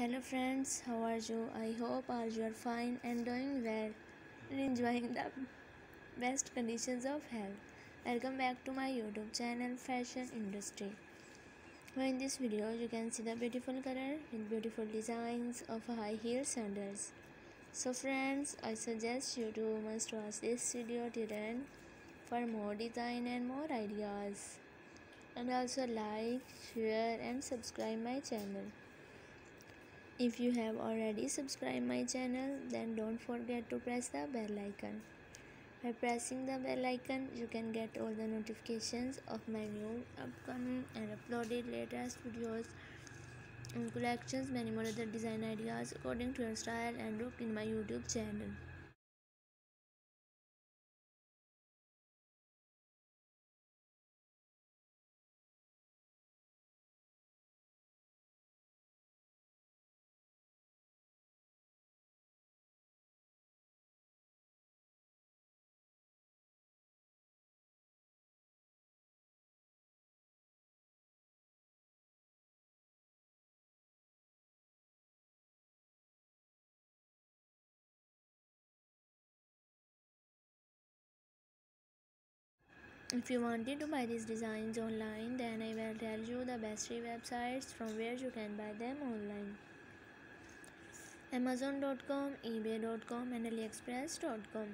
Hello friends, how are you? I hope all you are fine and doing well and enjoying the best conditions of health. Welcome back to my YouTube channel Fashion Industry. Now in this video you can see the beautiful color with beautiful designs of high heel sandals. So friends, I suggest you to must watch this video till end for more design and more ideas. And also like, share and subscribe my channel. If you have already subscribed my channel, then don't forget to press the bell icon. By pressing the bell icon, you can get all the notifications of my new upcoming and uploaded latest videos and collections, many more other design ideas according to your style and look in my YouTube channel. If you wanted to buy these designs online, then I will tell you the best three websites from where you can buy them online. Amazon.com, eBay.com and AliExpress.com.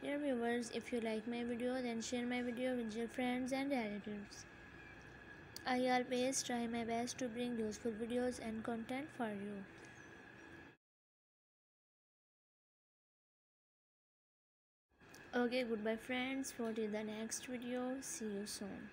Dear viewers, if you like my video, then share my video with your friends and relatives. I always try my best to bring useful videos and content for you. Okay, goodbye friends. For the next video. See you soon.